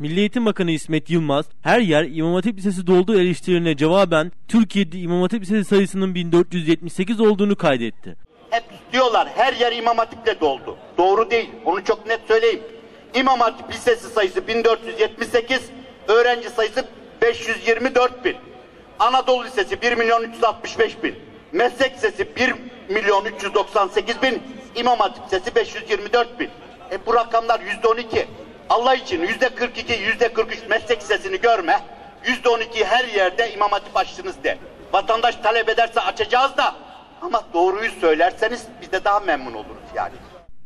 Milli Eğitim Bakanı İsmet Yılmaz, her yer İmam Hatip Lisesi dolduğu eleştirilerine cevaben Türkiye'de İmam Hatip Lisesi sayısının 1478 olduğunu kaydetti. Hep diyorlar her yer İmam Hatip'le doldu. Doğru değil. Onu çok net söyleyeyim. İmam Hatip Lisesi sayısı 1478, öğrenci sayısı 524 bin. Anadolu Lisesi 1 milyon 365 bin. Meslek Lisesi 1 milyon 398 bin. İmam Hatip Lisesi 524 bin. E bu rakamlar yüzde 12. Allah için yüzde 42, yüzde 43 meslek lisesini görme. Yüzde 12 her yerde İmam Hatip açtınız de. Vatandaş talep ederse açacağız da ama doğruyu söylerseniz biz de daha memnun oluruz yani.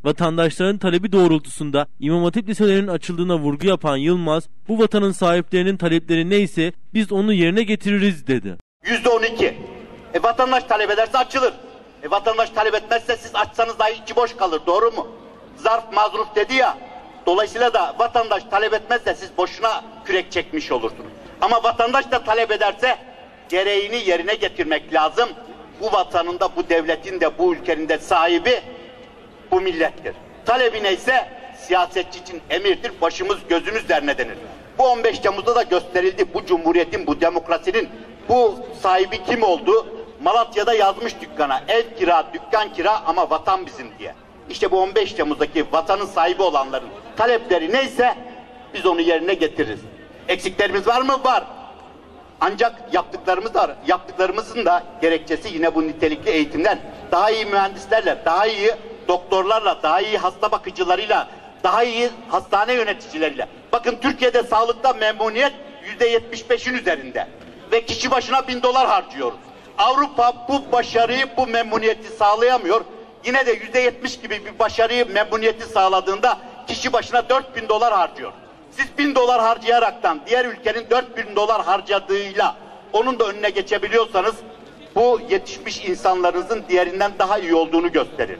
Vatandaşların talebi doğrultusunda İmam Hatip liselerinin açıldığına vurgu yapan Yılmaz, bu vatanın sahiplerinin talepleri neyse biz onu yerine getiririz dedi. Yüzde 12. E vatandaş talep ederse açılır. E vatandaş talep etmezse siz açsanız dahi içi boş kalır. Doğru mu? Zarf mazruf dedi ya. Dolayısıyla da vatandaş talep etmezse siz boşuna kürek çekmiş olursunuz. Ama vatandaş da talep ederse gereğini yerine getirmek lazım. Bu vatanın da bu devletin de bu ülkenin de sahibi bu millettir. Talebi neyse siyasetçi için emirdir, başımız gözümüz derine denir. Bu 15 Temmuz'da da gösterildi bu cumhuriyetin, bu demokrasinin, bu sahibi kim oldu? Malatya'da yazmış dükkana, ev kira, dükkan kira ama vatan bizim diye. İşte bu 15 Temmuz'daki vatanın sahibi olanların talepleri neyse biz onu yerine getiririz. Eksiklerimiz var mı? Var. Ancak yaptıklarımız var. Yaptıklarımızın da gerekçesi yine bu nitelikli eğitimden. Daha iyi mühendislerle, daha iyi doktorlarla, daha iyi hasta bakıcılarıyla, daha iyi hastane yöneticileriyle. Bakın Türkiye'de sağlıkta memnuniyet yüzde yetmiş beşin üzerinde. Ve kişi başına bin dolar harcıyoruz. Avrupa bu başarıyı, bu memnuniyeti sağlayamıyor. Yine de yüzde yetmiş gibi bir başarıyı, memnuniyeti sağladığında kişi başına dört bin dolar harcıyor. Siz bin dolar harcayaraktan diğer ülkenin dört bin dolar harcadığıyla onun da önüne geçebiliyorsanız bu yetişmiş insanlarınızın diğerinden daha iyi olduğunu gösterir.